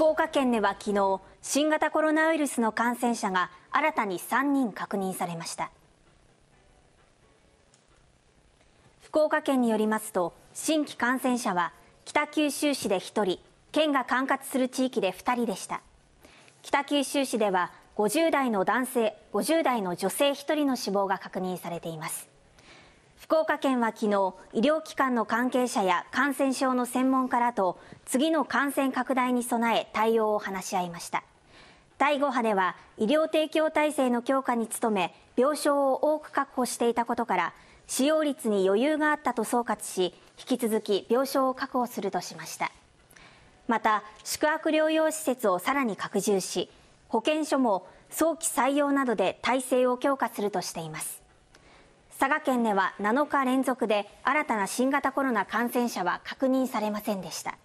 福岡県では昨日新型コロナウイルスの感染者が新たに3人確認されました。福岡県によりますと新規感染者は北九州市で1人県が管轄する地域で2人でした。北九州市では50代の男性50代の女性1人の死亡が確認されています。福岡県は昨日医療機関の関係者や感染症の専門家らと次の感染拡大に備え対応を話し合いました。第5波では医療提供体制の強化に努め病床を多く確保していたことから使用率に余裕があったと総括し引き続き病床を確保するとしました。また宿泊療養施設をさらに拡充し保健所も早期採用などで体制を強化するとしています。佐賀県では7日連続で新たな新型コロナ感染者は確認されませんでした。